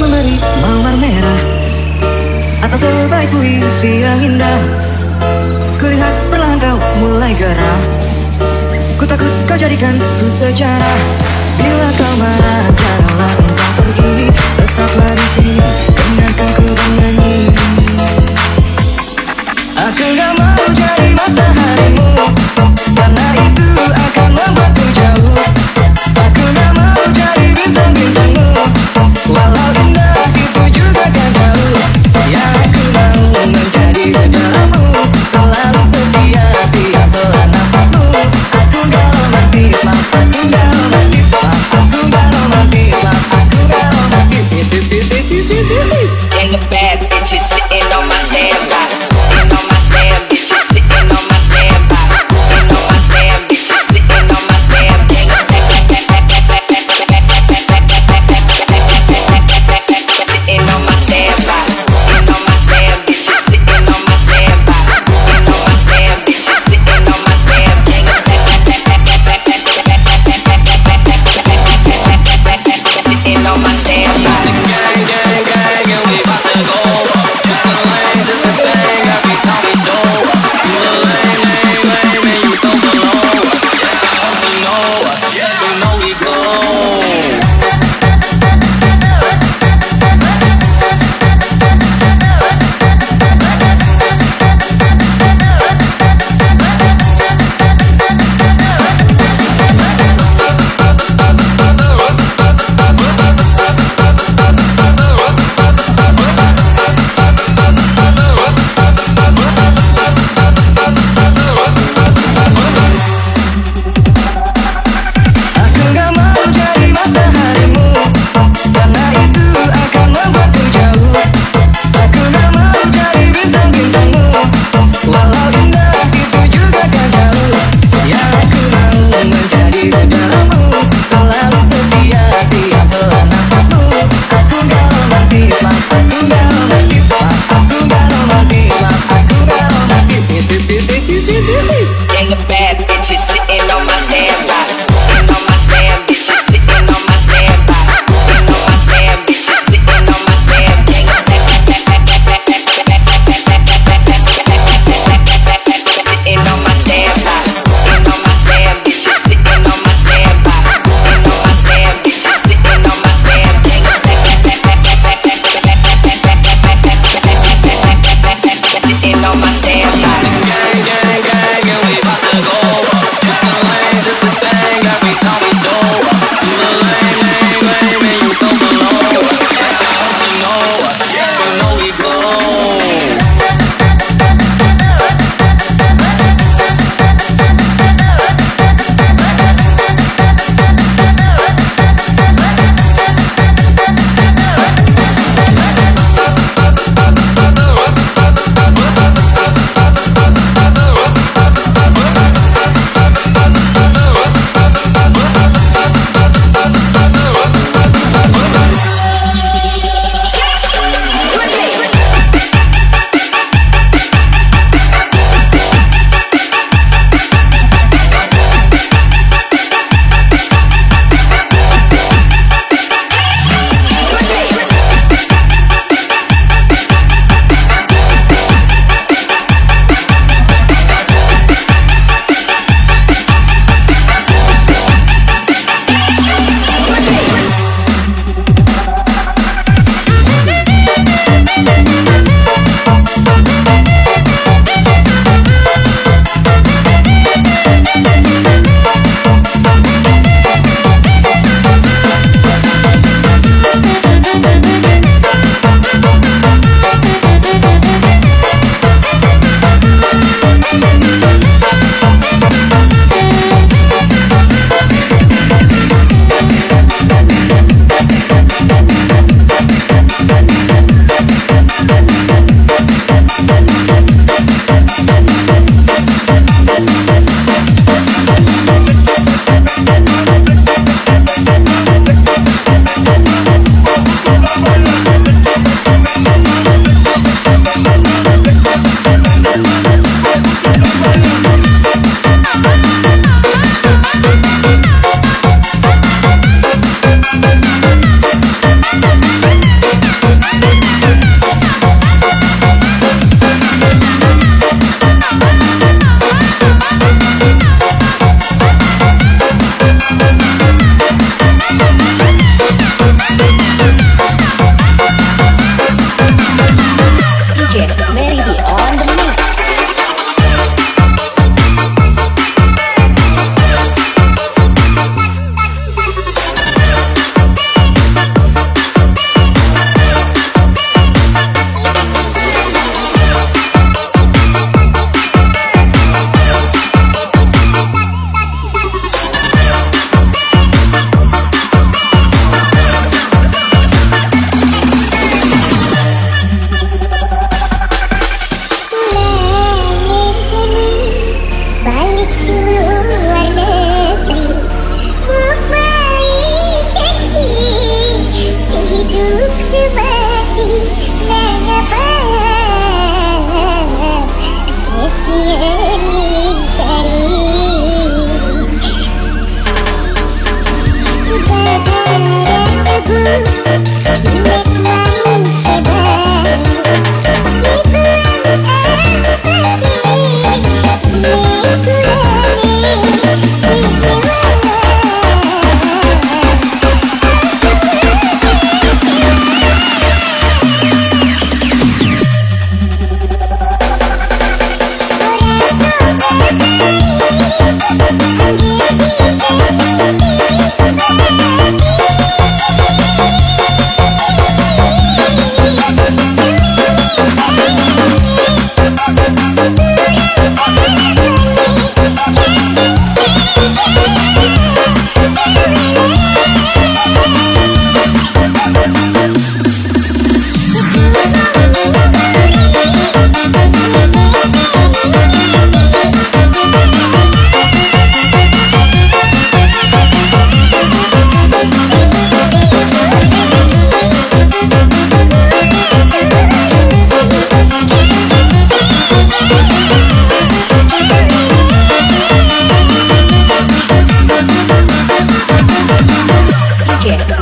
memberi mawar merah. Atas sebaik puisi yang indah. Kulihat perlahan kau mulai gerah. Ku takut kau jadikan tu sejarah. Bila kau marah janganlah engkau pergi Tetaplah di sini dengarkan ku bernyanyi. Aku gak mau jadi mataharimu. Karena itu akan membuatku jauh. baby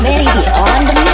Maybe on the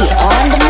on the